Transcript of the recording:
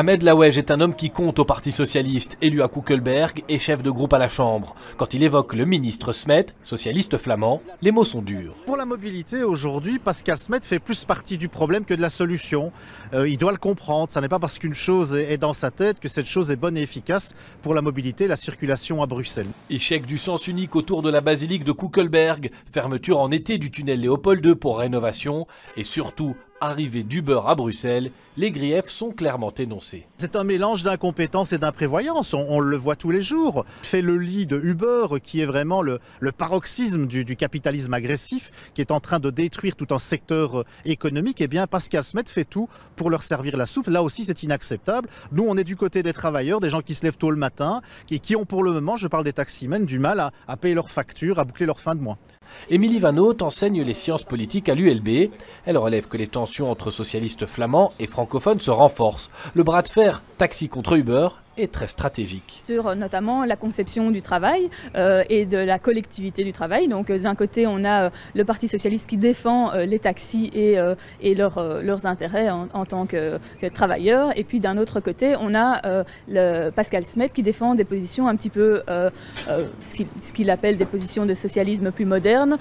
Ahmed Lawej est un homme qui compte au Parti Socialiste, élu à Kuckelberg et chef de groupe à la Chambre. Quand il évoque le ministre Smet, socialiste flamand, les mots sont durs. Pour la mobilité, aujourd'hui, Pascal Smet fait plus partie du problème que de la solution. Euh, il doit le comprendre. Ce n'est pas parce qu'une chose est dans sa tête que cette chose est bonne et efficace pour la mobilité la circulation à Bruxelles. Échec du sens unique autour de la basilique de Kuckelberg, fermeture en été du tunnel Léopold II pour rénovation et surtout arrivée d'Uber à Bruxelles, les griefs sont clairement énoncés. C'est un mélange d'incompétence et d'imprévoyance, on, le voit tous les jours. Fait le lit de Uber, qui est vraiment le, paroxysme du, capitalisme agressif, qui est en train de détruire tout un secteur euh, économique, et eh bien Pascal Smet fait tout pour leur servir la soupe. Là aussi, c'est inacceptable. Nous, on est du côté des travailleurs, des gens qui se lèvent tôt le matin, qui, qui ont pour le moment, je parle des taximens, du mal à, à payer leurs factures, à boucler leur fin de mois. Émilie Van enseigne les sciences politiques à l'ULB. Elle relève que les tensions entre socialistes flamands et francophones se renforcent. Le bras de fer taxi contre Uber est très stratégique. Sur euh, notamment la conception du travail euh, et de la collectivité du travail. Donc euh, d'un côté, on a le Parti socialiste qui défend les taxis et, et leurs intérêts en, tant que, travailleurs. Et puis d'un autre côté, on a le Pascal Smet qui défend des positions un petit peu, ce qu'il appelle des positions de socialisme plus moderne,